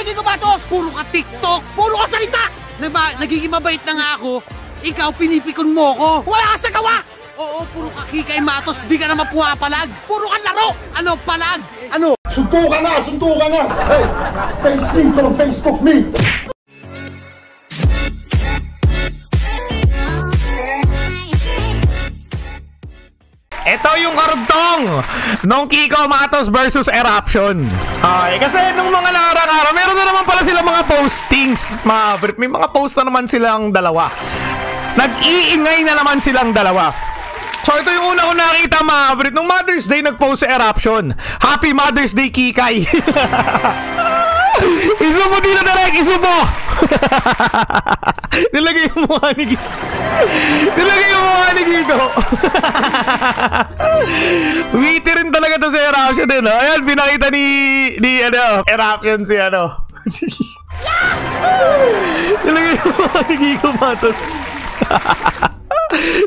Kiko Matos! Puro ka TikTok! Puro ka salita! Nagba, nagiging mabait na nga ako. Ikaw, pinipikon mo ko. Wala ka sa gawa! Oo, puro ka kikay matos. Di ka naman pumapalag. Puro ka laro! Ano, palag? Ano? Suntukan na! Suntukan na! Hey! Face me! Don't Facebook me! Ito yung karugtong nung Kiko Matos versus Eruption. Okay, kasi nung mga nakarang araw, meron na naman pala sila mga postings. Mga, may mga post na naman silang dalawa. Nag-iingay na naman silang dalawa. So ito yung una ko nakita mga Brit. Nung Mother's Day nag-post sa Eruption. Happy Mother's Day, Kikay. iso mo dito direct, iso mo. Nilagay yung mukha ni Kiko. Nilagay yung mukha ni Kiko. Witty rin talaga to sa Eruption din, no? Ayan, pinakita ni, ni, ano, Eruption si, ano. Nilagay yung mukha ni Kiko Matos.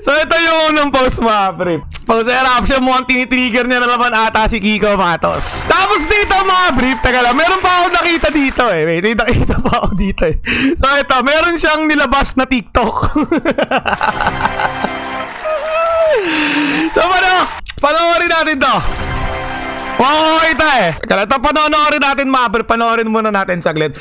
So ito yung unang post mga pre. Post eruption mukhang tinitrigger niya na naman ata si Kiko Matos. Tapos dito mga brief, taga lang, meron pa ako nakita dito eh. Wait, may nakita pa ako dito eh. So ito, meron siyang nilabas na TikTok. so paano? Panoorin natin to. Makakakita eh. Kaya ito panoorin natin mga brief. Panoorin muna natin saglit.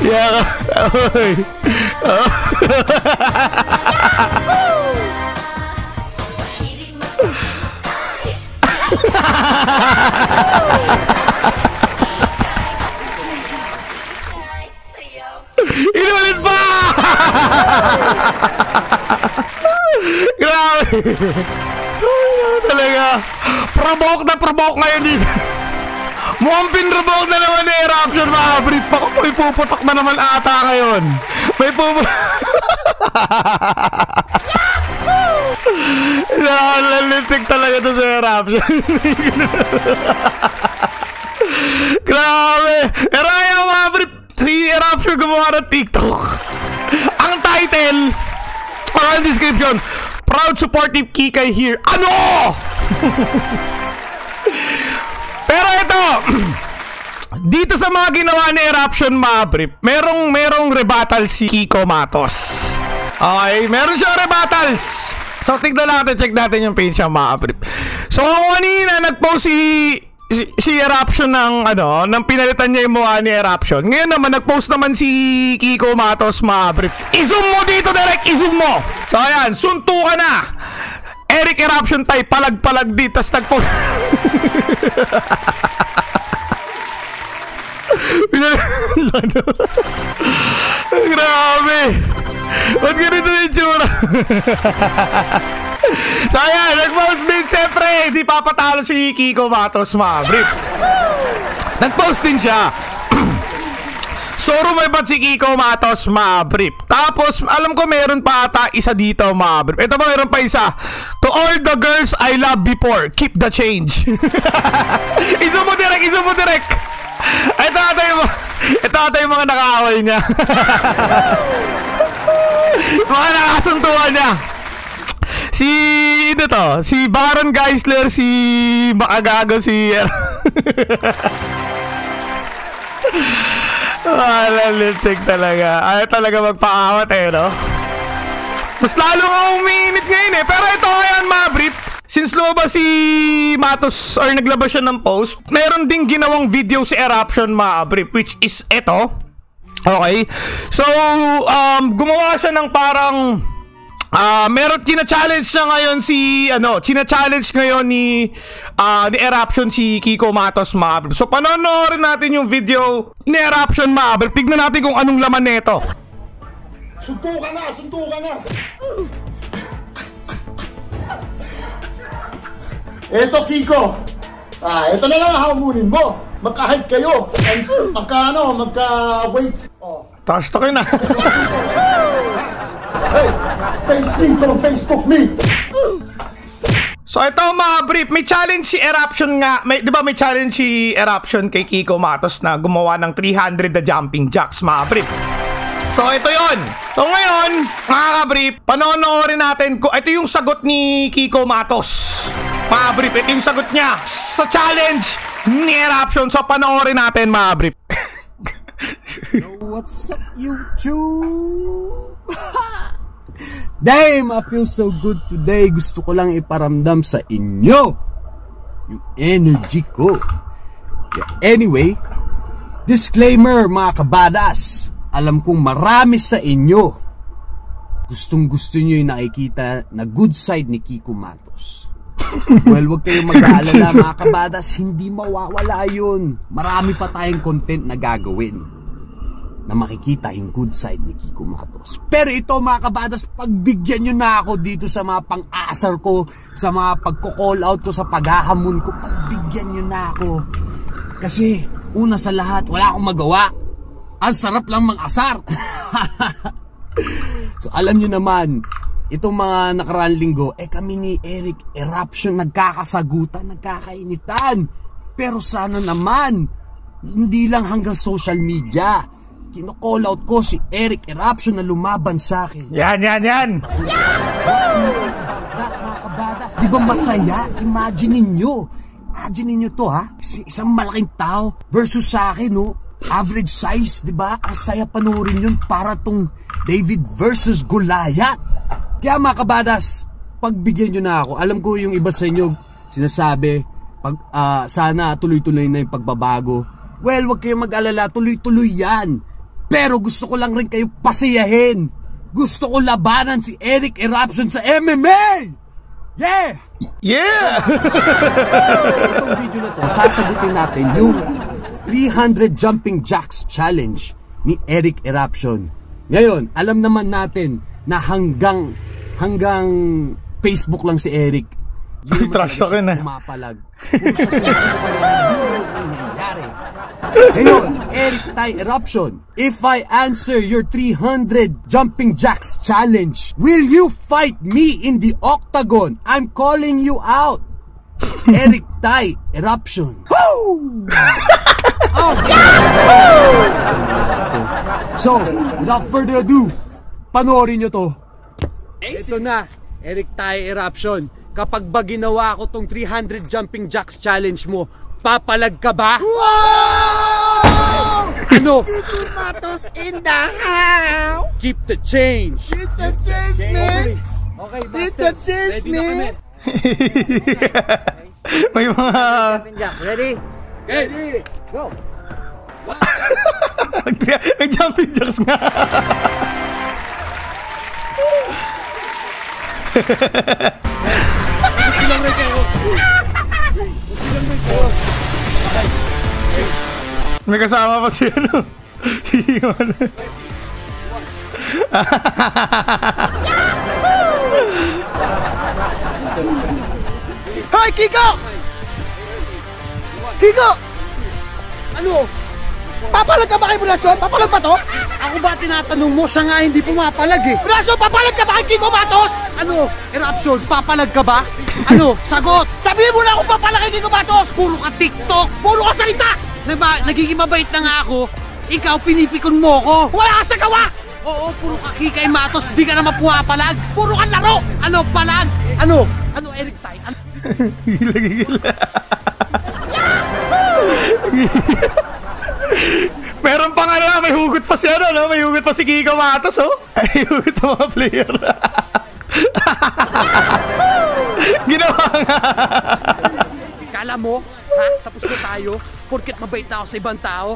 Yeah. Oy. Hilig Grabe! Talaga. Provoke na provoke ngayon dito. Mukhang pinrovoke na naman ni Eruption mga brief. Baka may puputok na naman ata ngayon. May puputok. Nakalalintik talaga to sa Eruption. Grabe! Pero ayaw mga brief. Si Eruption gumawa ng TikTok. Title, or ang description, Proud supportive Kikay here. Ano? Pero ito, dito sa mga ginawa ni Eruption Mabrip, merong merong rebuttal si Kiko Matos. Okay, meron siyang rebuttals. So, tignan natin, check natin yung page niya, Mabrip. So, kanina nag-post si si, si Eruption ng ano, nang pinalitan niya yung mukha ni Eruption. Ngayon naman nag-post naman si Kiko Matos Mabrip. I-zoom mo dito direct, i-zoom mo. So ayan, sunto ka na. Eric Eruption type, palag-palag dito, tas nagpo... Grabe. Ba't ganito na yung tsura? so ayan, nag-post din siyempre. Di papatalo si Kiko Matos Maverick. Nag-post din siya. Soro may ba't si Kiko Matos Maverick. Tapos, alam ko meron pa ata isa dito Maverick. Ito pa meron pa isa. To all the girls I love before, keep the change. iso mo direct, iso mo direct. Ito ata yung, ito ata yung mga nakaaway niya. mga nakasuntuan niya. Si ano to? Si Baron Geisler, si Makagago, si Wala lintik talaga. Ayaw talaga magpaawat eh, no? Mas lalo nga umiinit ngayon eh. Pero ito ngayon, Mabrip. Since lumabas si Matos or naglabas siya ng post, meron ding ginawang video si Eruption, Mabrip, which is ito. Okay? So, um, gumawa siya ng parang Ah, meron china-challenge siya ngayon si ano, china-challenge ngayon ni ah ni Eruption si Kiko Matos Mabel. So panonoorin natin yung video ni Eruption Mabel. Tignan natin kung anong laman nito. Suntukan na! Suntukan na! Eto, Kiko. Ah, eto na lang ang hamunin mo. Magka-height kayo. And magka, ano, magka-weight. Oh. Trash talk na. Hey, face me, don't Facebook me. So ito mga brief, may challenge si Eruption nga, may, di ba may challenge si Eruption kay Kiko Matos na gumawa ng 300 na jumping jacks mga brief. So ito yon. So ngayon, mga kabrief, panonoorin natin ko ito yung sagot ni Kiko Matos. Mga brief, ito yung sagot niya sa challenge ni Eruption. So panoorin natin mga brief. What's up, YouTube? Damn, I feel so good today. Gusto ko lang iparamdam sa inyo yung energy ko. Yeah, Anyway, disclaimer mga kabadas. Alam kong marami sa inyo gustong gusto nyo yung nakikita na good side ni Kiko Matos. well, wag kayong mag-aalala mga kabadas, hindi mawawala yun. Marami pa tayong content na gagawin na makikita yung good side ni Kiko Matos. Pero ito mga kabadas, pagbigyan nyo na ako dito sa mga pang-asar ko, sa mga pagko-call out ko, sa paghahamon ko, pagbigyan nyo na ako. Kasi, una sa lahat, wala akong magawa. Ang sarap lang mang-asar. so, alam nyo naman, itong mga nakaraan linggo, eh kami ni Eric Eruption nagkakasagutan, nagkakainitan. Pero sana naman, hindi lang hanggang social media. Kino-call out ko si Eric Eruption na lumaban sa akin. Yan, yan, yan. That, mga kabadas, di ba masaya? Imagine ninyo. Imagine ninyo to ha. Si- Isang malaking tao versus sa akin, no? Average size, di ba? Ang saya panoorin yun para tong David versus Goliath. Kaya mga kabadas, pagbigyan nyo na ako. Alam ko yung iba sa inyo sinasabi, pag, ah, sana tuloy-tuloy na yung pagbabago. Well, wag kayong mag-alala, tuloy-tuloy yan. Pero gusto ko lang rin kayo pasiyahin. Gusto ko labanan si Eric Eruption sa MMA! Yeah! Yeah! Itong video na to, sasagutin natin yung 300 Jumping Jacks Challenge ni Eric Eruption. Ngayon, alam naman natin na hanggang hanggang Facebook lang si Eric. Naman Trash talk yun, eh. Pumapalag. Puro siya Ngayon, Eric Thai Eruption, if I answer your 300 Jumping Jacks Challenge, will you fight me in the octagon? I'm calling you out. Eric Thai Eruption. Woo! Oh, So, without further ado, panoorin nyo to. Ito na, Eric Thai Eruption. Kapag ba ginawa ko tong 300 Jumping Jacks Challenge mo, papalag ka ba? Ano? Matos in the house! Keep the change. It's a change, Okay, okay, Master. a change, Ready na kami. man. May mga... Ready? Ready? Go. Nag-jumping jacks nga. Ilang May kasama pa si ano. Si ano. Hoy, Kiko! Kiko! Ano? Papalag ka ba kay Bulason? Papalag ba to? Ako ba tinatanong mo? Siya nga hindi pumapalag eh. Bulason, papalag ka ba kay Kiko Matos? Ano? Eruption, papalag ka ba? Ano? Sagot! Sabihin mo na kung papalag kay Kiko Matos! Puro ka TikTok! Puro ka salita! Nagba, nagiging mabait na nga ako. Ikaw, pinipikon mo ko. Wala ka sa gawa! Oo, puro ka kikay matos, di ka naman puwapalag. Puro ka laro! Ano, palag? Ano? Ano, Eric Tay? Ano? Gila, gila. Meron pang ano, may hugot pa si ano, no? May hugot pa si Kiko Matos, oh. May hugot ang mga player. Ginawa nga. Mo, ha? Tapos na tayo? Porket mabait na ako sa ibang tao?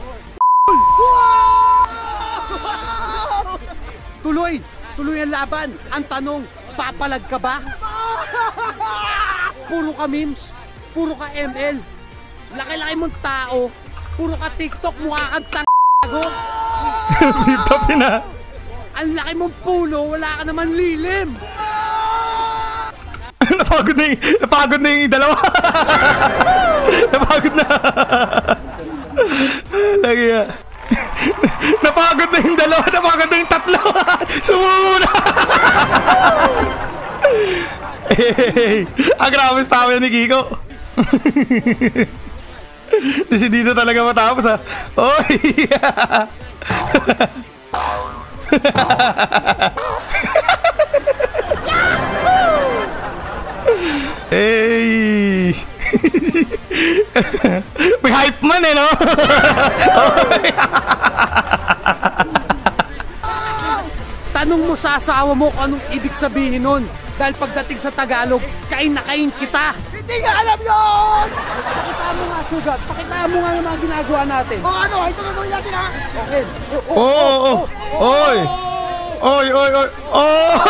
Tuloy! Tuloy ang laban! Ang tanong, papalag ka ba? Puro ka memes, puro ka ML, laki-laki mong tao, puro ka TikTok, mukha kang tang***go. Dito pina. Ang laki mong puno, wala ka naman lilim. napagod na yung, napagod na yung dalawa. napagod na. Lagi ya. napagod na yung dalawa, napagod na yung tatlo. Sumumo na. ah, grabe tama ni Kiko. si dito talaga matapos ha. Oy! Hey! May hype man eh, no? Tanong mo sa asawa mo kung anong ibig sabihin nun. Dahil pagdating sa Tagalog, kain na kain kita. Hindi nga alam yun! Pakita mo nga, Sugat. Pakita mo nga yung mga ginagawa natin. O ano, ito na gawin natin ha! Okay. Oo! Oh, oh, Oy! Oy, oy, oy! Oy!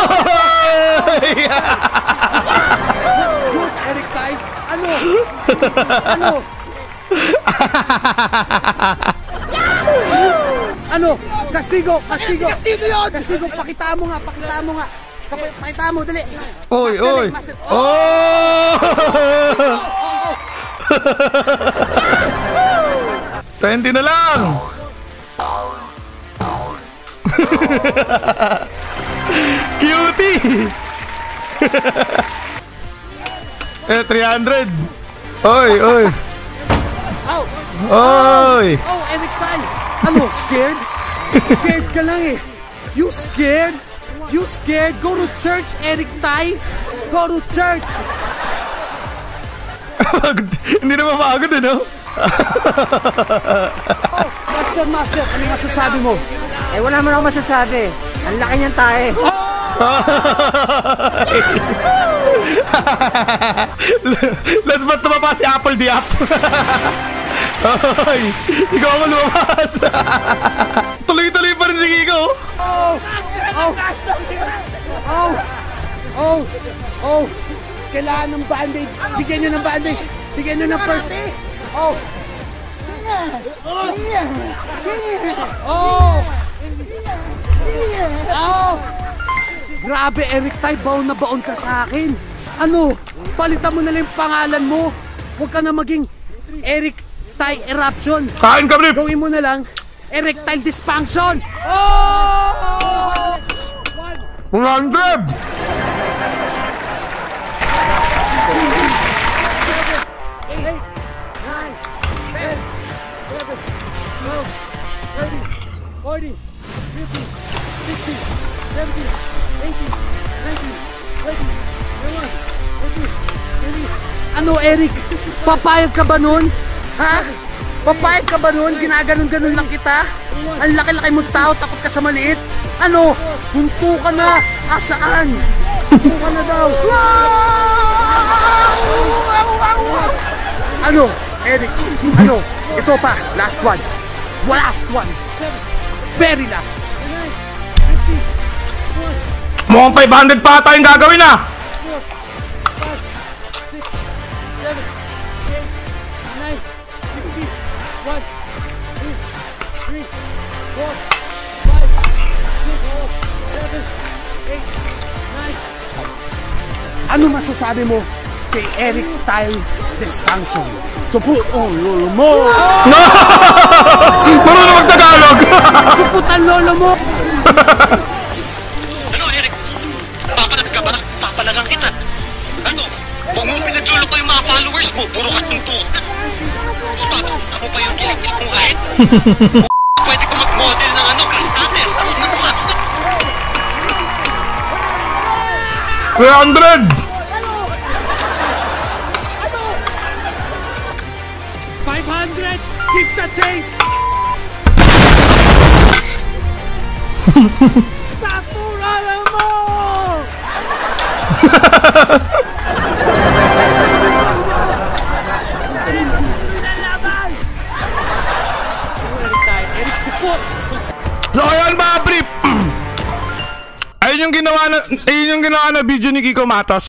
Eric Tay. Ano? ano? ano? Kastigo, kastigo. Kastigo yun! Kastigo, pakita mo nga, pakita mo nga. Pakita mo, dali. Oy, Mas dali, oy! mas- Oh! 20 na lang! Cutie! eh, 300! Oy, oy! Oh, Oy! oh, Eric Tay. Ano, scared? Scared ka lang eh. You scared? You scared? Go to church, Eric Tay. Go to church. Hindi naman maagad eh, no? Master, master, ano masasabi mo? Eh, wala man ako masasabi. Ang laki niyang tae. Let's ba't tumapa si Apple di App? Ay, ikaw ako lumabas. Tuloy-tuloy pa rin si Kiko. Oh! Oh! Oh! Oh! Kailangan ng band-aid. Bigyan nyo ng band-aid. Bigyan nyo ng first aid. Oh! Oh! Oh! Grabe, Eric Tay, baon na baon ka sa akin. Ano? Palitan mo na lang yung pangalan mo. Huwag ka na maging Eric Tay Eruption. Kain ka, Brip. Gawin mo na lang erectile dysfunction. Oh! 100! Eight, nine, ten, eleven, twelve, thirteen, fourteen, fifteen, sixteen, seventeen, eighteen, nineteen, twenty, twenty-one. Ano, Eric? Papayag ka ba nun? Ha? Papayag ka ba nun? Ginaganon-ganon lang kita? Ang laki-laki mong tao, takot ka sa maliit? Ano? Sunto ka na! Asaan? Sunto ka na daw! Ano? Eric, ano? Ito pa, last one. Last one. Very last. Mukhang 500 pa tayong gagawin ah! Nine, sixty, one, two, three, four, five, six, seven, eight, nine. Ano masasabi mo kay Eric Tile Dysfunction? Supot oh, lolo mo! Marunong mag-Tagalog! Suputan lolo mo! Pwede ko mag-model ng ano, cast natin. Ano naman? 300! 500! Keep the tape! ginawa na, video ni Kiko Matos.